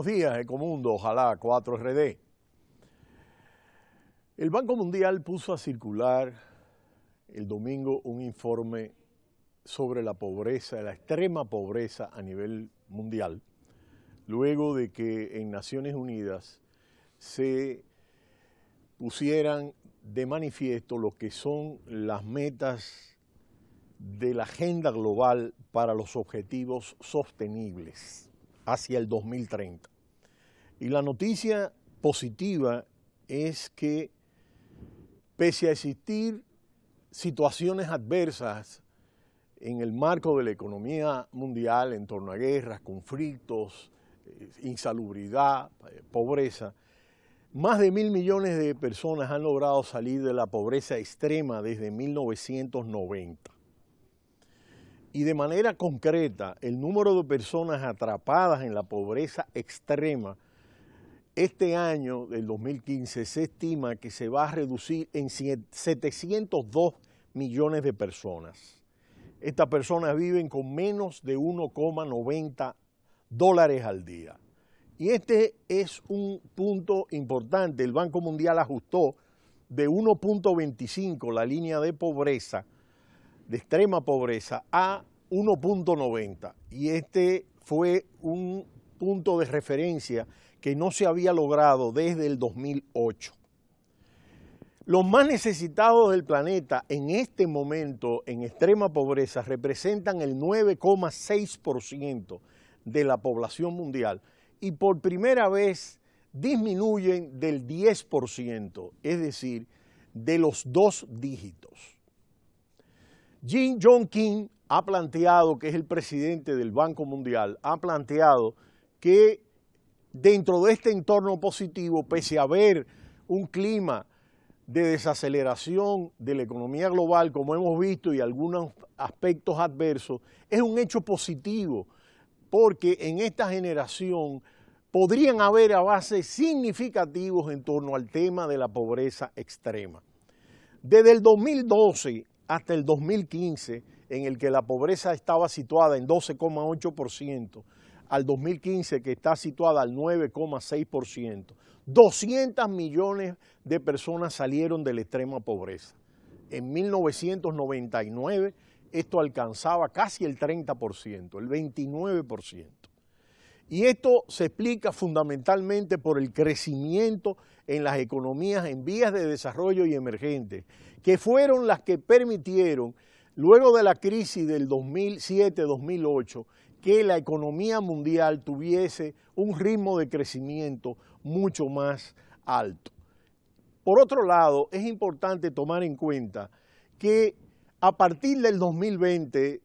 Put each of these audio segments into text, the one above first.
Buenos días, Ecomundo, ojalá 4RD. El Banco Mundial puso a circular el domingo un informe sobre la pobreza, la extrema pobreza a nivel mundial, luego de que en Naciones Unidas se pusieran de manifiesto lo que son las metas de la agenda global para los objetivos sostenibles hacia el 2030. Y la noticia positiva es que pese a existir situaciones adversas en el marco de la economía mundial en torno a guerras, conflictos, eh, insalubridad, eh, pobreza, más de mil millones de personas han logrado salir de la pobreza extrema desde 1990 y de manera concreta el número de personas atrapadas en la pobreza extrema este año del 2015 se estima que se va a reducir en 702 millones de personas. Estas personas viven con menos de 1,90 dólares al día. Y este es un punto importante. El Banco Mundial ajustó de 1.25 la línea de pobreza de extrema pobreza a 1.90 y este fue un punto de referencia que no se había logrado desde el 2008. Los más necesitados del planeta en este momento en extrema pobreza representan el 9,6% de la población mundial y por primera vez disminuyen del 10%, es decir, de los dos dígitos. Jim Jong-kim ha planteado, que es el presidente del Banco Mundial, ha planteado que dentro de este entorno positivo, pese a haber un clima de desaceleración de la economía global, como hemos visto, y algunos aspectos adversos, es un hecho positivo, porque en esta generación podrían haber avances significativos en torno al tema de la pobreza extrema. Desde el 2012 hasta el 2015, en el que la pobreza estaba situada en 12,8%, al 2015 que está situada al 9,6%, 200 millones de personas salieron de la extrema pobreza. En 1999 esto alcanzaba casi el 30%, el 29%. Y esto se explica fundamentalmente por el crecimiento en las economías en vías de desarrollo y emergentes, que fueron las que permitieron, luego de la crisis del 2007-2008, que la economía mundial tuviese un ritmo de crecimiento mucho más alto. Por otro lado, es importante tomar en cuenta que a partir del 2020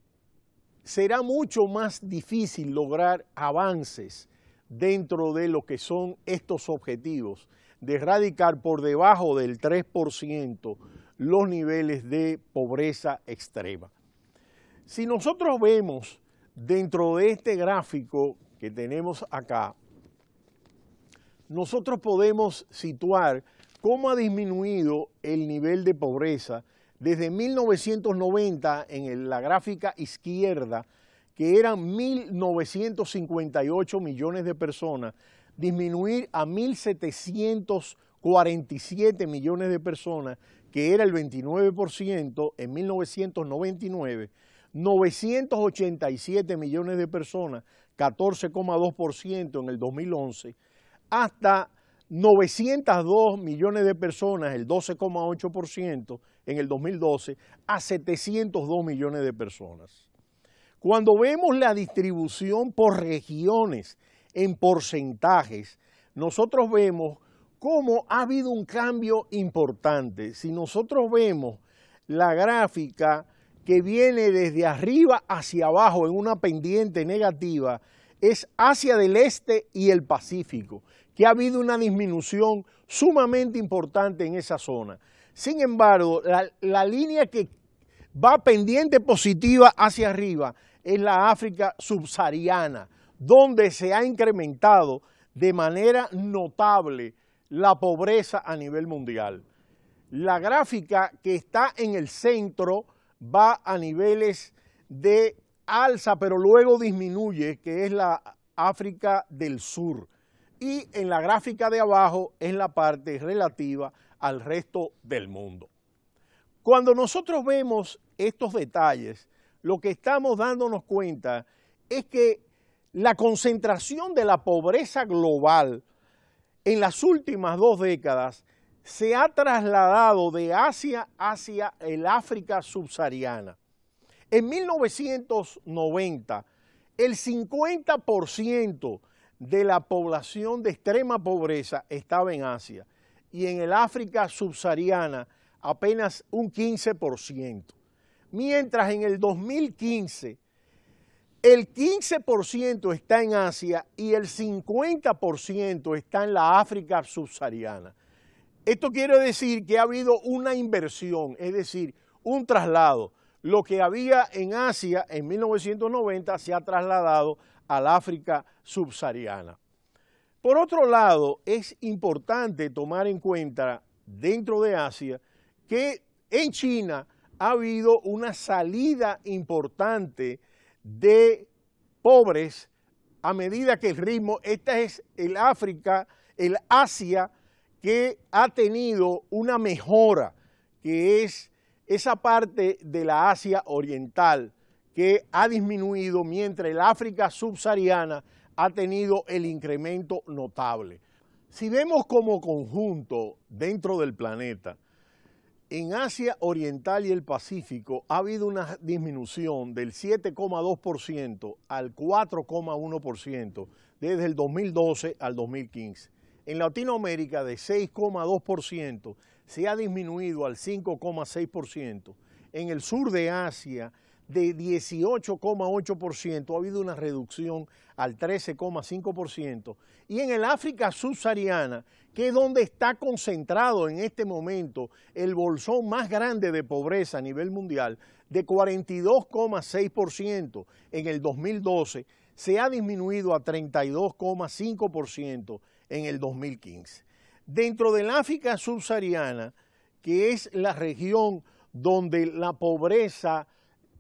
será mucho más difícil lograr avances dentro de lo que son estos objetivos de erradicar por debajo del 3% los niveles de pobreza extrema. Si nosotros vemos dentro de este gráfico que tenemos acá, nosotros podemos situar cómo ha disminuido el nivel de pobreza desde 1990 en la gráfica izquierda, que eran 1.958 millones de personas, disminuir a 1.747 millones de personas, que era el 29% en 1999, 987 millones de personas, 14,2% en el 2011, hasta 902 millones de personas, el 12,8% en el 2012, a 702 millones de personas. Cuando vemos la distribución por regiones, en porcentajes, nosotros vemos cómo ha habido un cambio importante. Si nosotros vemos la gráfica que viene desde arriba hacia abajo en una pendiente negativa, es Asia del Este y el Pacífico, que ha habido una disminución sumamente importante en esa zona. Sin embargo, la, la línea que va pendiente positiva hacia arriba es la África subsahariana, donde se ha incrementado de manera notable la pobreza a nivel mundial. La gráfica que está en el centro va a niveles de alza, pero luego disminuye, que es la África del Sur. Y en la gráfica de abajo es la parte relativa al resto del mundo. Cuando nosotros vemos estos detalles, lo que estamos dándonos cuenta es que la concentración de la pobreza global en las últimas dos décadas se ha trasladado de Asia hacia el África subsahariana. En 1990, el 50% de la población de extrema pobreza estaba en Asia y en el África subsahariana apenas un 15%. Mientras en el 2015 el 15% está en Asia y el 50% está en la África subsahariana. Esto quiere decir que ha habido una inversión, es decir, un traslado. Lo que había en Asia en 1990 se ha trasladado al África subsahariana. Por otro lado, es importante tomar en cuenta dentro de Asia que en China ha habido una salida importante de pobres a medida que el ritmo, esta es el África, el Asia que ha tenido una mejora, que es esa parte de la Asia Oriental que ha disminuido mientras el África subsahariana ha tenido el incremento notable. Si vemos como conjunto dentro del planeta, en Asia Oriental y el Pacífico ha habido una disminución del 7,2% al 4,1% desde el 2012 al 2015. En Latinoamérica de 6,2% se ha disminuido al 5,6%. En el sur de Asia de 18,8% ha habido una reducción al 13,5%. Y en el África subsahariana, que es donde está concentrado en este momento el bolsón más grande de pobreza a nivel mundial, de 42,6% en el 2012, se ha disminuido a 32,5% en el 2015. Dentro del África subsahariana, que es la región donde la pobreza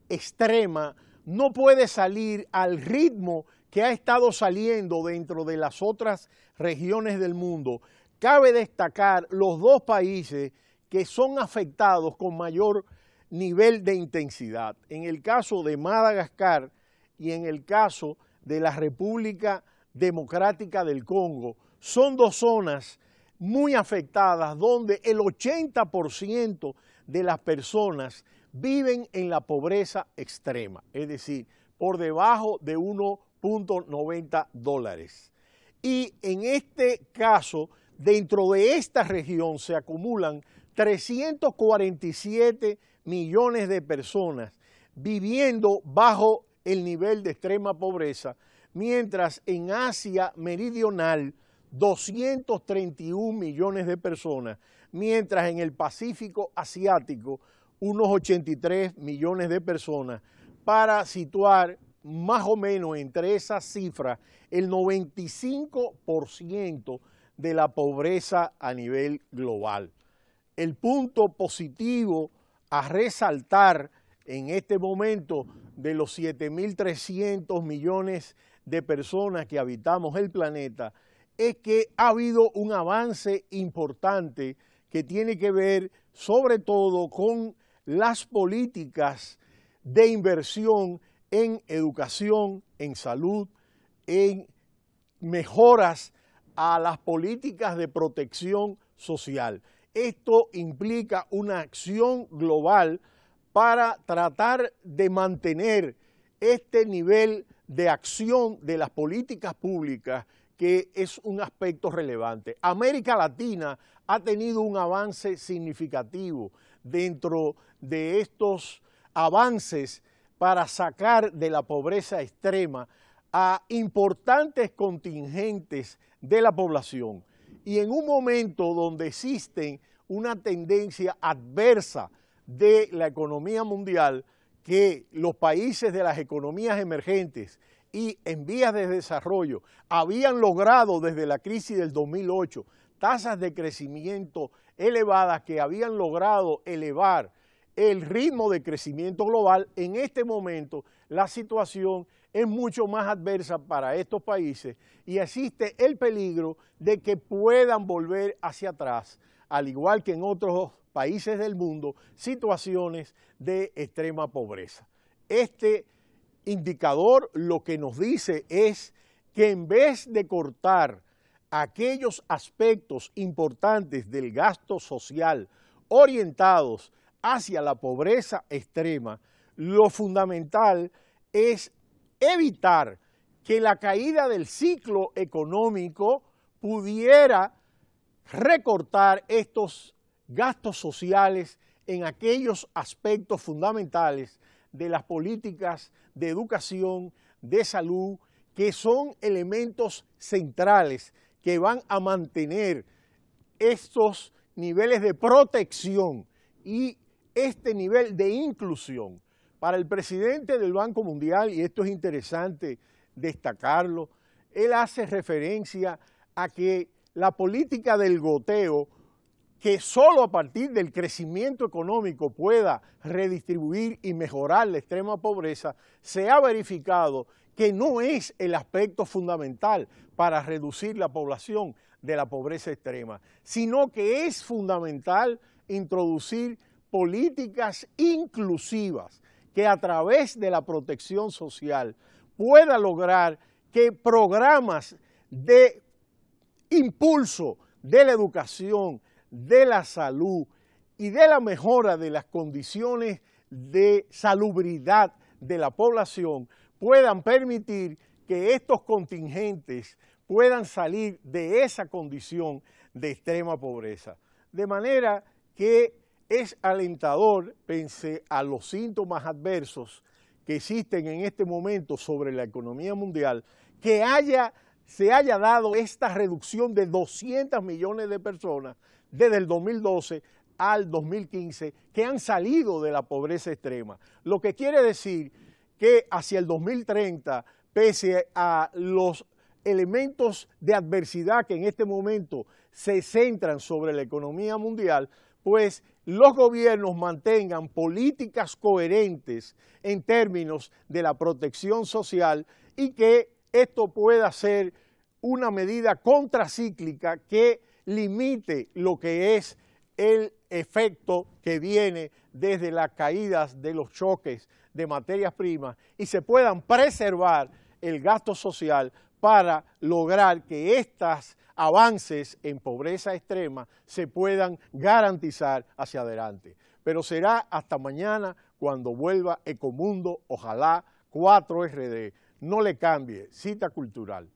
extrema no puede salir al ritmo que ha estado saliendo dentro de las otras regiones del mundo, cabe destacar los dos países que son afectados con mayor nivel de intensidad. En el caso de Madagascar y en el caso de la República Democrática del Congo, son dos zonas muy afectadas donde el 80% de las personas viven en la pobreza extrema, es decir, por debajo de 1.90 dólares. Y en este caso, dentro de esta región se acumulan 347 millones de personas viviendo bajo el nivel de extrema pobreza, mientras en Asia Meridional 231 millones de personas, mientras en el Pacífico Asiático unos 83 millones de personas, para situar más o menos entre esas cifras el 95% de la pobreza a nivel global. El punto positivo a resaltar en este momento de los 7.300 millones de personas que habitamos el planeta es que ha habido un avance importante que tiene que ver sobre todo con las políticas de inversión en educación, en salud, en mejoras a las políticas de protección social. Esto implica una acción global para tratar de mantener este nivel de acción de las políticas públicas que es un aspecto relevante. América Latina ha tenido un avance significativo dentro de estos avances para sacar de la pobreza extrema a importantes contingentes de la población. Y en un momento donde existen una tendencia adversa de la economía mundial, que los países de las economías emergentes y en vías de desarrollo habían logrado desde la crisis del 2008 tasas de crecimiento elevadas que habían logrado elevar el ritmo de crecimiento global, en este momento la situación es mucho más adversa para estos países y existe el peligro de que puedan volver hacia atrás, al igual que en otros países del mundo, situaciones de extrema pobreza. Este indicador lo que nos dice es que en vez de cortar aquellos aspectos importantes del gasto social orientados hacia la pobreza extrema, lo fundamental es evitar que la caída del ciclo económico pudiera recortar estos gastos sociales en aquellos aspectos fundamentales de las políticas de educación, de salud, que son elementos centrales que van a mantener estos niveles de protección y este nivel de inclusión. Para el presidente del Banco Mundial, y esto es interesante destacarlo, él hace referencia a que la política del goteo, que solo a partir del crecimiento económico pueda redistribuir y mejorar la extrema pobreza, se ha verificado que no es el aspecto fundamental para reducir la población de la pobreza extrema, sino que es fundamental introducir políticas inclusivas que a través de la protección social pueda lograr que programas de impulso de la educación, de la salud y de la mejora de las condiciones de salubridad de la población puedan permitir que estos contingentes puedan salir de esa condición de extrema pobreza. De manera que es alentador, pense a los síntomas adversos que existen en este momento sobre la economía mundial, que haya, se haya dado esta reducción de 200 millones de personas desde el 2012 al 2015 que han salido de la pobreza extrema. Lo que quiere decir que hacia el 2030, pese a los elementos de adversidad que en este momento se centran sobre la economía mundial, pues los gobiernos mantengan políticas coherentes en términos de la protección social y que esto pueda ser una medida contracíclica que limite lo que es el efecto que viene desde las caídas de los choques de materias primas y se puedan preservar el gasto social para lograr que estos avances en pobreza extrema se puedan garantizar hacia adelante. Pero será hasta mañana cuando vuelva Ecomundo, ojalá 4RD. No le cambie, cita cultural.